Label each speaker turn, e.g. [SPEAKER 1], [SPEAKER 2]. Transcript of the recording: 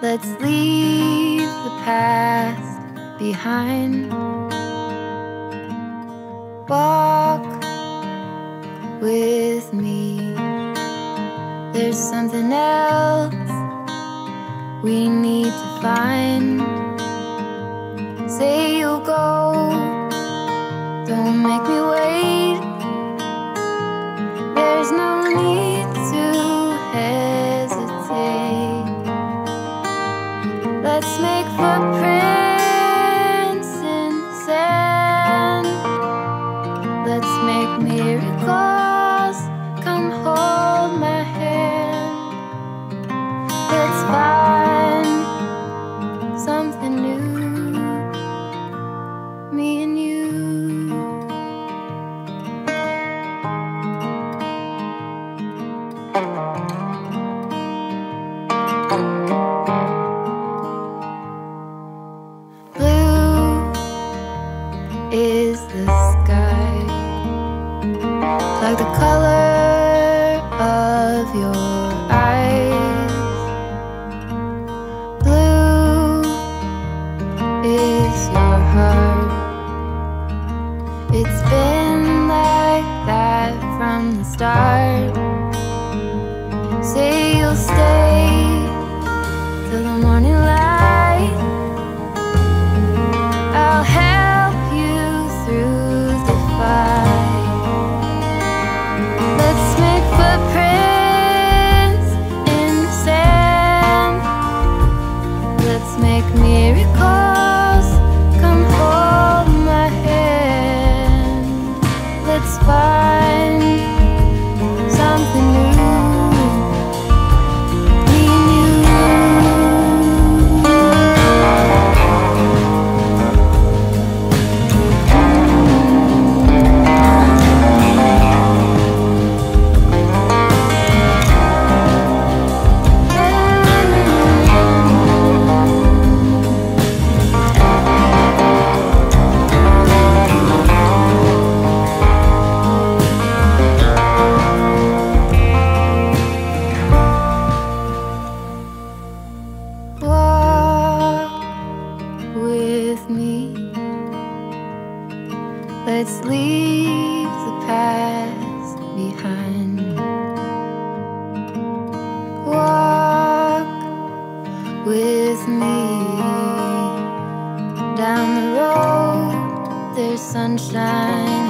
[SPEAKER 1] Let's leave the past behind. Walk with me. There's something else we need to find. Say you'll go, don't make me wait. Let's is the sky, like the color of your eyes. Blue is your heart. It's been like that from the start. Say you'll stay till the morning Let's leave the past behind. Walk with me down the road. There's sunshine